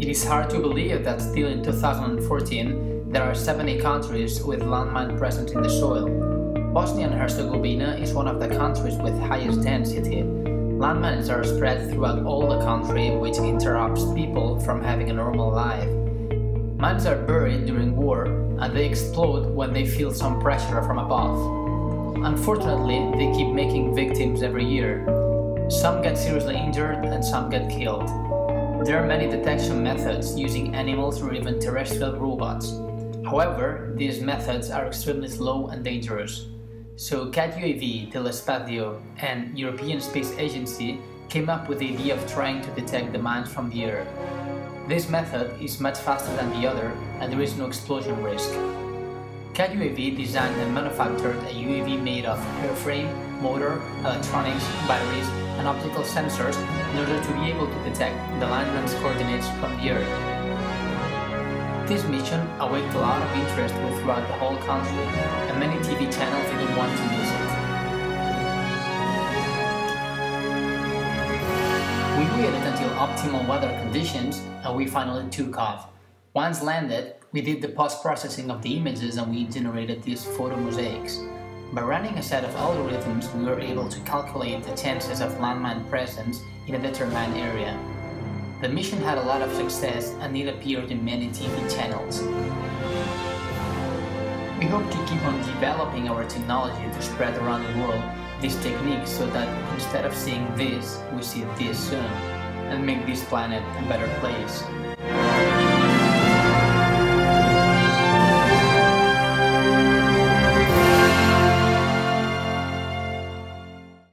It is hard to believe that still in 2014 there are 70 countries with landmine present in the soil. Bosnia and Herzegovina is one of the countries with highest density. Landmines are spread throughout all the country, which interrupts people from having a normal life. Mines are buried during war and they explode when they feel some pressure from above. Unfortunately, they keep making victims every year. Some get seriously injured and some get killed. There are many detection methods using animals or even terrestrial robots. However, these methods are extremely slow and dangerous. So CATUAV, Telespazio, and European Space Agency came up with the idea of trying to detect the mines from the air. This method is much faster than the other and there is no explosion risk. CATUAV designed and manufactured a UAV made of airframe, motor, electronics, batteries, and optical sensors in order to be able to detect the landmines' coordinates from the Earth. This mission awakened a lot of interest throughout the whole country, and many TV channels didn't want to miss it. We waited until optimal weather conditions and we finally took off. Once landed, we did the post-processing of the images and we generated these photo mosaics. By running a set of algorithms, we were able to calculate the chances of landmine presence in a determined area. The mission had a lot of success and it appeared in many TV channels. We hope to keep on developing our technology to spread around the world this technique so that instead of seeing this, we see this soon and make this planet a better place.